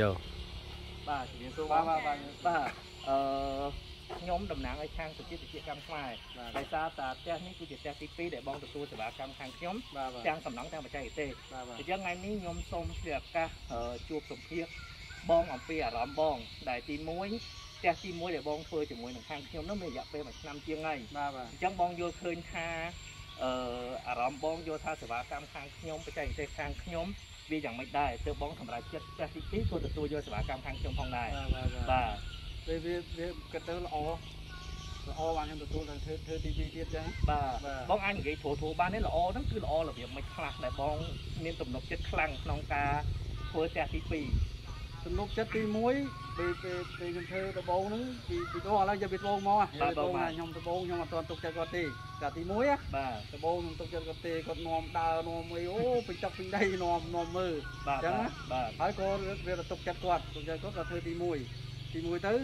យោបាទជំរាបសួរបាទបាទបាទបាទអឺខ្ញុំតំណាងឲ្យខាងសុជាតិវិទ្យាកម្មខ្មែរបាទដោយសារតែផ្ទះនេះគឺជាផ្ទះទី2ដែលបងទទួលសេវាកម្មខាងខ្ញុំបាទបាទទាំងសំណង់ទាំងបច្ចេកទេសបាទបាទអញ្ចឹងថ្ងៃនេះខ្ញុំសូមឆ្លៀតឱកាសអឺជួបសម្ភាសបងអំពីអារម្មណ៍បងដែលទី1ផ្ទះទី1ដែលបងធ្វើជាមួយនឹងខាងខ្ញុំនោះមានរយៈពេល1ឆ្នាំជាងហើយបាទបាទអញ្ចឹងបងយល់ឃើញថា អឺអារម្មណ៍បងយល់ថាសេវាកម្មខាងខ្ញុំបច្ចេកទេសខាងខ្ញុំវាយ៉ាងម៉េចដែរទើបបងសម្រាប់ចិត្តផ្ទះទី2ក៏ទទួលយកសេវាកម្មខាងខ្ញុំផងដែរបាទបាទបាទវាវាវាគិតទៅល្អល្អបានខ្ញុំទទួលដល់ធ្វើធ្វើទី2ទៀតចឹងបាទបាទបងអាចនិយាយព្រោះព្រោះបាននេះល្អហ្នឹងគឺល្អរបៀបមិនខ្លះដែលបងមានទំនុកចិត្តខ្លាំងក្នុងការធ្វើផ្ទះទី2 ទំនុកចិត្តទី1ពេលពេលពេលខ្ញុំធ្វើដំបូងហ្នឹងពីពីដូឥឡូវយកពីដំបូងមកយកដំបូងខ្ញុំដំបូងខ្ញុំអត់ទាន់ទុកចិត្តគាត់ទេកាលទី1ណាបាទដំបូងខ្ញុំទុកចិត្តគាត់ទេគាត់នាំដើរនាំអីអូពេញទឹកពេញដីនាំនាំមើលបាទអញ្ចឹងណាបាទហើយក៏វាទៅទុកចិត្តគាត់ទុកចិត្តគាត់ក៏ធ្វើទី1ទី1ទៅ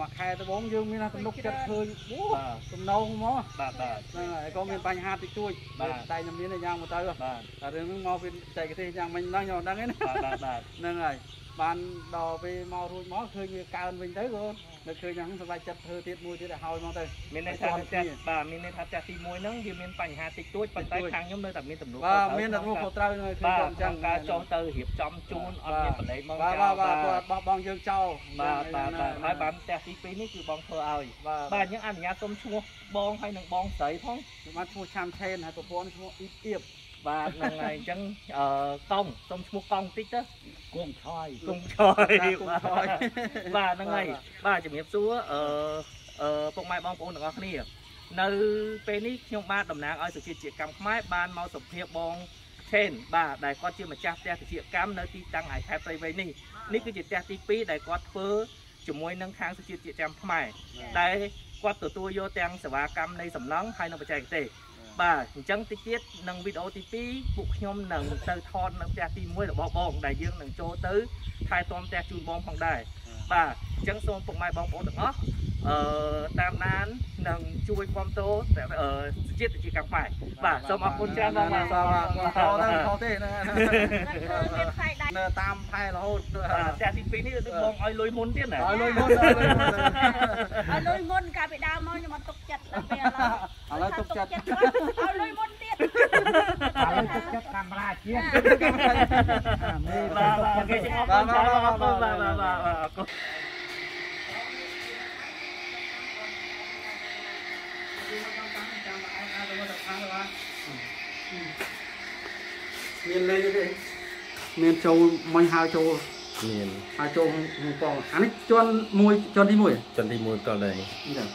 មួយខែដំបូងយើងមានទំនុកចិត្តឃើញអូបាទសំណងមកបាទបាទហ្នឹងហើយក៏មានបញ្ហាតិចតួចបាទតែខ្ញុំមានតែយ៉ាងមកទៅបាទតែរឿងហ្នឹងមកពីបច្ចេកទេសយ៉ាងមិញហ្នឹងខ្ញុំអត់ដឹងទេណាបាទបាទបាទហ្នឹងហើយ បានដល់ពេលមករួចមកឃើញវាកើនវិញទៅក៏នៅឃើញយ៉ាងហ្នឹងសប្បាយចិត្តធ្វើទៀតមួយទៀតឲ្យហើយមកទៅមានន័យថាផ្ទះបាទមានន័យថាផ្ទះទី1ហ្នឹងវាមានបញ្ហាតិចតួចប៉ុន្តែតិចតួចខាងខ្ញុំនៅតែមានទំនួលបាទមានតែរូបខុសត្រូវនៅឃើញបាទគាត់អញ្ចឹចំងការចុះទៅរៀបចំជូនអត់មានបលែងមកបាទចោបាទលបាទគាត់បោះបង់យើងចោលបាទបាទបាទហើយបានផ្ទះទី2នេះគឺបងធ្វើឲ្យបាទបាទអញ្ចឹងអនុញ្ញាតសុំឈ្មោះបងហើយនឹងបងស្រីផងបានឈ្មោះឆាំឆេនហើយប្រពន្ធឈ្មោះអ៊ីបអៀប បាទហ្នឹងហើយអញ្ចឹងអឺកង់សុំឈ្មោះកង់តិចទៅគង់ឆយគុំឆយគង់បាទឆយបាទហ្នឹងហើយបាទជំរាបសួរអឺអឺពុកម៉ែបងប្អូនទាំងអស់គ្នា នៅពេលនេះខ្ញុំបាទតំណាងឲ្យសុជាជាកម្មខ្មែរបានមកសម្ភាសបងឆេនបាទដែលគាត់ជាម្ចាស់ផ្ទះសុជាកម្មនៅទីតាំងហៃខេត្តព្រៃវែងនេះនេះគឺជាផ្ទះទី2ដែលគាត់ធ្វើជាមួយនឹងខាងសុជាជាកម្មខ្មែរដែលគាត់ទទួលយកទាំងសេវាកម្មនៃសំណង់ហើយនិងបច្ចេកទេស បាទអញ្ចឹងតិចទៀតនឹងវីដេអូទី2ពួកខ្ញុំនឹងទៅថតនៅផ្ទះទី1របស់បងដែលយើងនឹងចូលទៅថែទាំផ្ទះជូនបងផងដែរបាទអញ្ចឹងសូមពុកម៉ែបងប្អូនទាំងអស់អឺតាមដាននិងជួយគ្រប់គ្រងតែអឺជាតិជាកម្មខ្មែរបាទសូមអរគុណច្រើនបងបាទបាទបាទគាត់ខោទៅខោទេហ្នឹងមានផ្សាយដែរនៅតាមផែរហូតបាទផ្ទះទី2នេះដូចបងឲ្យលុយមុនទៀតណាឲ្យលុយមុនឲ្យលុយមុនឲ្យលុយមុនកាលពីដើមមកខ្ញុំអត់ទុកចិត្តដល់ពេលឥឡូវឥឡូវទុក ចិត្តឲ្យលុយមុនទៀតឥឡូវទុកចិត្តកាមេរ៉ាជាងបាទបាទអូខេអរគុណច្រើនអរគុណបាទបាទបាទអរគុណមានលេខទេមានចូលមិញហៅចូលមានហៅចូលហងកងអានេះជន់មួយជន់ទី1ចន្ទទី1តដែរអញ្ចឹង